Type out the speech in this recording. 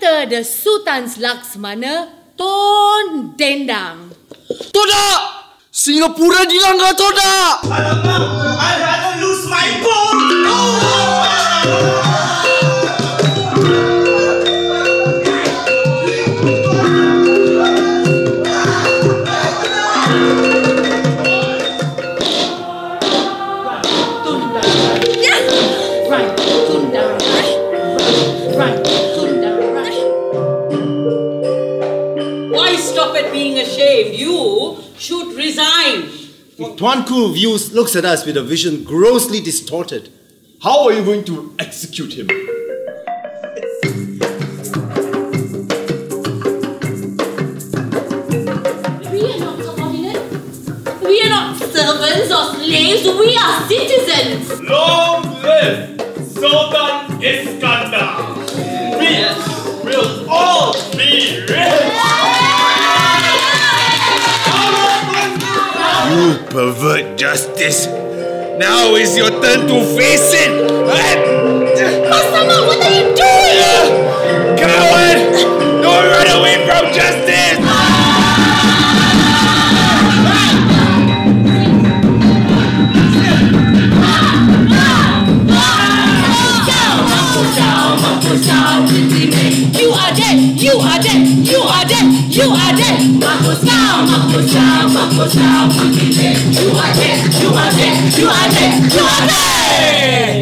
kata the Sultan's Laksmana ton dendang. Todak! Singapura dilanggar todak! Alamak! Ashamed? You should resign. Tuanku views looks at us with a vision grossly distorted. How are you going to execute him? We are not subordinate. We are not servants or slaves. We are citizens. Long live Sultan Iskandar. You pervert justice. Now is your turn to face it. You are dead. You are dead. You are dead. You are dead. Mampus now. Mampus now. Mampus now. You are dead. You are dead. You are dead. You are dead.